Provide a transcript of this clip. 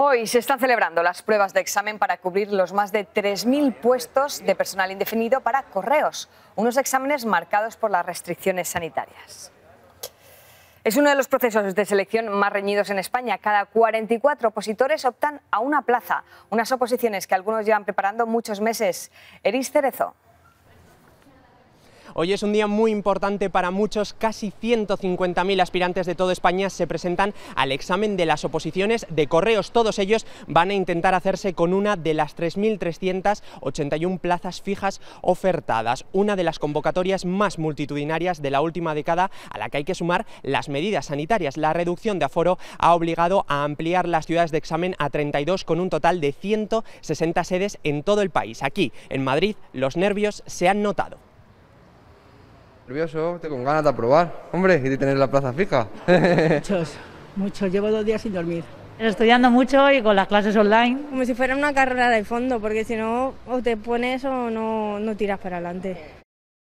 Hoy se están celebrando las pruebas de examen para cubrir los más de 3.000 puestos de personal indefinido para correos, unos exámenes marcados por las restricciones sanitarias. Es uno de los procesos de selección más reñidos en España. Cada 44 opositores optan a una plaza, unas oposiciones que algunos llevan preparando muchos meses. Eris Cerezo. Hoy es un día muy importante para muchos, casi 150.000 aspirantes de toda España se presentan al examen de las oposiciones de correos. Todos ellos van a intentar hacerse con una de las 3.381 plazas fijas ofertadas, una de las convocatorias más multitudinarias de la última década a la que hay que sumar las medidas sanitarias. La reducción de aforo ha obligado a ampliar las ciudades de examen a 32 con un total de 160 sedes en todo el país. Aquí, en Madrid, los nervios se han notado. Nervioso, con ganas de aprobar, hombre, y de tener la plaza fija. Muchos, muchos. Llevo dos días sin dormir. Estudiando mucho y con las clases online. Como si fuera una carrera de fondo, porque si no, o te pones o no, no tiras para adelante.